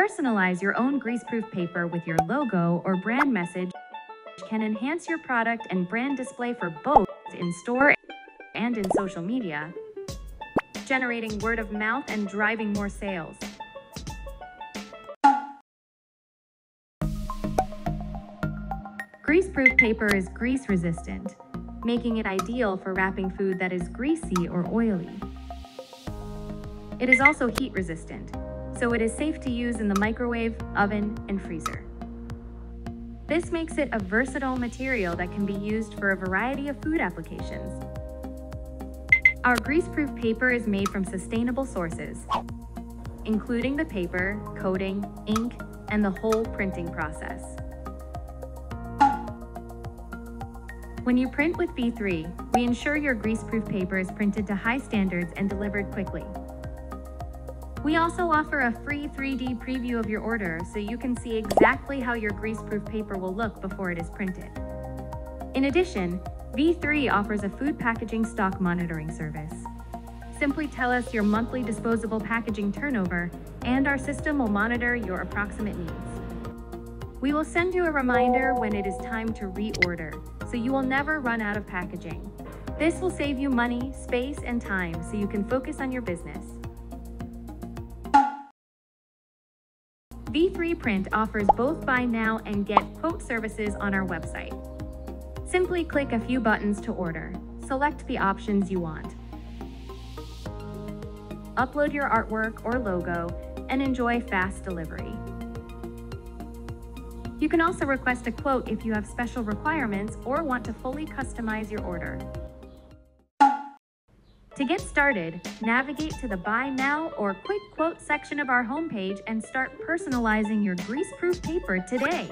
Personalize your own greaseproof paper with your logo or brand message which can enhance your product and brand display for both in store and in social media, generating word of mouth and driving more sales. Greaseproof paper is grease resistant, making it ideal for wrapping food that is greasy or oily. It is also heat resistant, so it is safe to use in the microwave, oven, and freezer. This makes it a versatile material that can be used for a variety of food applications. Our greaseproof paper is made from sustainable sources, including the paper, coating, ink, and the whole printing process. When you print with Vee3, we ensure your greaseproof paper is printed to high standards and delivered quickly. We also offer a free 3D preview of your order so you can see exactly how your greaseproof paper will look before it is printed. In addition, Vee3 offers a food packaging stock monitoring service. Simply tell us your monthly disposable packaging turnover, and our system will monitor your approximate needs. We will send you a reminder when it is time to reorder, so you will never run out of packaging. This will save you money, space, and time so you can focus on your business. Vee3 Print offers both buy now and get quote services on our website. Simply click a few buttons to order. Select the options you want. Upload your artwork or logo and enjoy fast delivery. You can also request a quote if you have special requirements or want to fully customize your order. To get started, navigate to the Buy Now or Quick Quote section of our homepage and start personalizing your greaseproof paper today.